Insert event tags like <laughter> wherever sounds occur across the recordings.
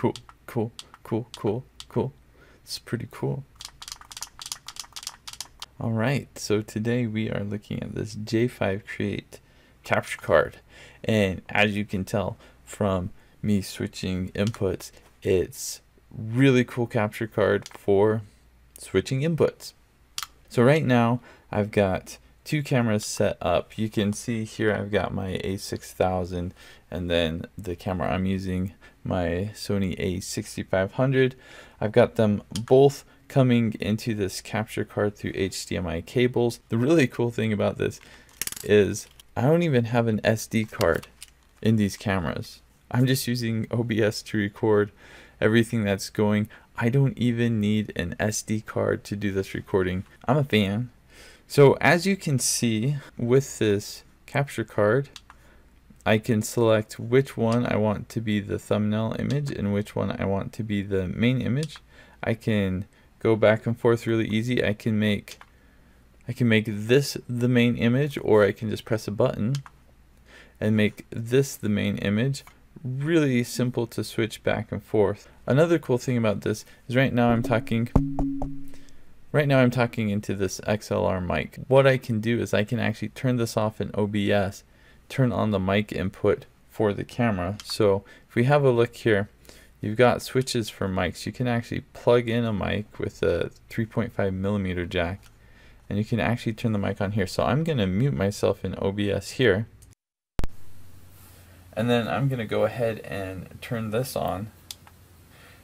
Cool, cool, cool, cool, cool. It's pretty cool. All right, so today we are looking at this J5 Create capture card. And as you can tell from me switching inputs, it's really cool capture card for switching inputs. So right now I've got two cameras set up. You can see here I've got my a6000 and then the camera I'm using my Sony a6500. I've got them both coming into this capture card through HDMI cables. The really cool thing about this is I don't even have an SD card in these cameras. I'm just using OBS to record everything that's going. I don't even need an SD card to do this recording. I'm a fan. So as you can see with this capture card, I can select which one I want to be the thumbnail image and which one I want to be the main image. I can go back and forth really easy. I can make I can make this the main image or I can just press a button and make this the main image. Really simple to switch back and forth. Another cool thing about this is right now I'm talking right now I'm talking into this XLR mic. What I can do is I can actually turn this off in OBS, turn on the mic input for the camera. So if we have a look here, you've got switches for mics. You can actually plug in a mic with a 3.5 millimeter jack and you can actually turn the mic on here. So I'm going to mute myself in OBS here. And then I'm going to go ahead and turn this on.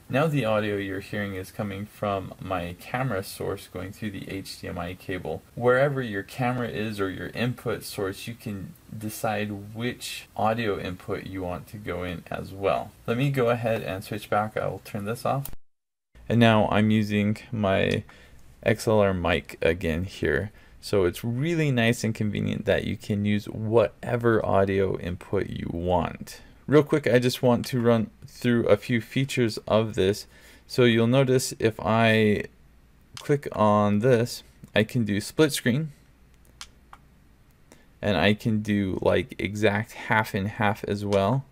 Now the audio you're hearing is coming from my camera source going through the HDMI cable. Wherever your camera is or your input source, you can decide which audio input you want to go in as well. Let me go ahead and switch back. I'll turn this off. And now I'm using my XLR mic again here. So it's really nice and convenient that you can use whatever audio input you want. Real quick, I just want to run through a few features of this. So you'll notice if I click on this, I can do split screen and I can do like exact half and half as well.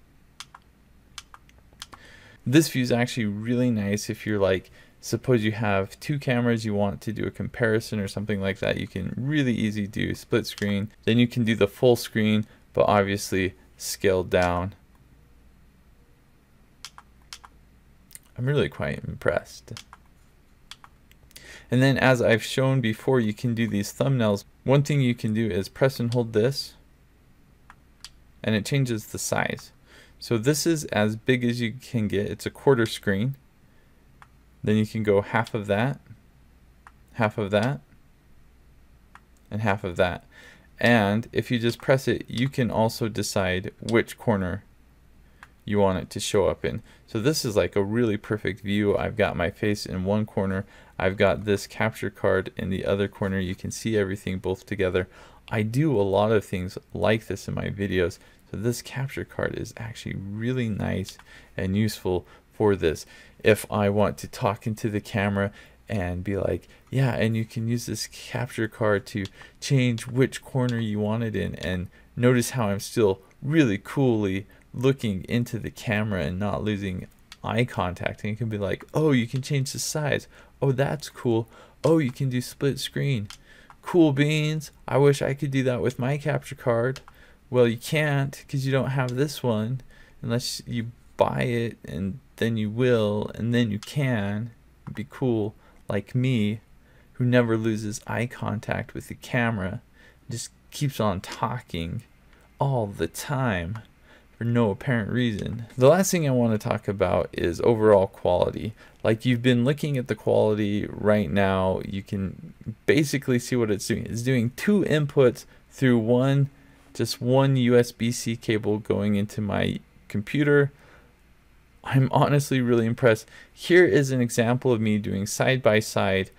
This view is actually really nice if you're like, suppose you have two cameras, you want to do a comparison or something like that, you can really easy do split screen. Then you can do the full screen, but obviously scaled down. I'm really quite impressed. And then as I've shown before, you can do these thumbnails. One thing you can do is press and hold this and it changes the size. So this is as big as you can get. It's a quarter screen. Then you can go half of that, half of that, and half of that. And if you just press it, you can also decide which corner you want it to show up in. So this is like a really perfect view. I've got my face in one corner. I've got this capture card in the other corner. You can see everything both together. I do a lot of things like this in my videos. So this capture card is actually really nice and useful for this. If I want to talk into the camera and be like, yeah, and you can use this capture card to change which corner you want it in. And notice how I'm still really coolly looking into the camera and not losing eye contact. And you can be like, oh, you can change the size. Oh, that's cool. Oh, you can do split screen. Cool beans. I wish I could do that with my capture card. Well, you can't because you don't have this one unless you buy it and then you will and then you can be cool like me who never loses eye contact with the camera just keeps on talking all the time for no apparent reason. The last thing I want to talk about is overall quality. Like you've been looking at the quality right now, you can basically see what it's doing. It's doing two inputs through one, just one USB-C cable going into my computer. I'm honestly really impressed. Here is an example of me doing side by side.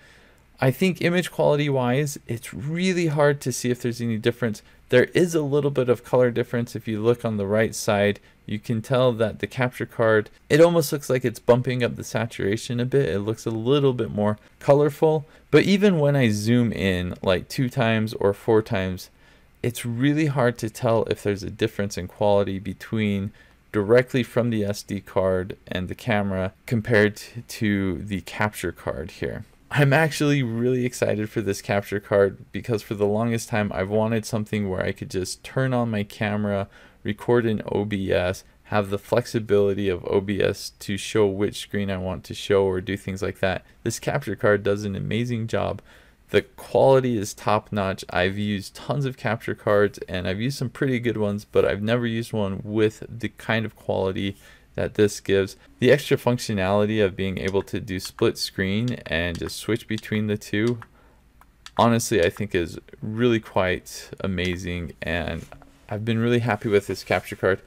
I think image quality wise, it's really hard to see if there's any difference there is a little bit of color difference if you look on the right side. You can tell that the capture card, it almost looks like it's bumping up the saturation a bit. It looks a little bit more colorful. But even when I zoom in like two times or four times, it's really hard to tell if there's a difference in quality between directly from the SD card and the camera compared to the capture card here. I'm actually really excited for this capture card because for the longest time I've wanted something where I could just turn on my camera, record in OBS, have the flexibility of OBS to show which screen I want to show or do things like that. This capture card does an amazing job. The quality is top notch. I've used tons of capture cards and I've used some pretty good ones, but I've never used one with the kind of quality that this gives. The extra functionality of being able to do split screen and just switch between the two, honestly, I think is really quite amazing and I've been really happy with this capture card.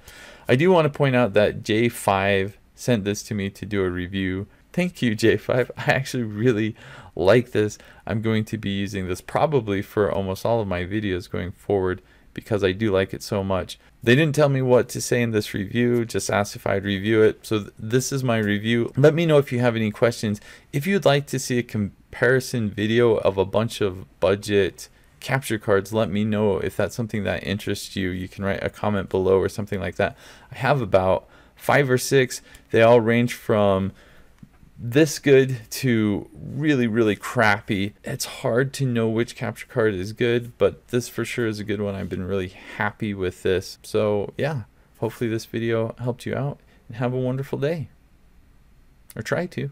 I do want to point out that J5 sent this to me to do a review. Thank you, J5. <laughs> I actually really like this. I'm going to be using this probably for almost all of my videos going forward because I do like it so much. They didn't tell me what to say in this review, just asked if I'd review it. So th this is my review. Let me know if you have any questions. If you'd like to see a comparison video of a bunch of budget capture cards, let me know if that's something that interests you. You can write a comment below or something like that. I have about five or six. They all range from this good to really, really crappy. It's hard to know which capture card is good, but this for sure is a good one. I've been really happy with this. So yeah, hopefully this video helped you out and have a wonderful day. Or try to.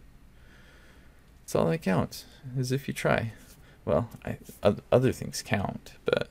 That's all that counts, is if you try well, I, other things count, but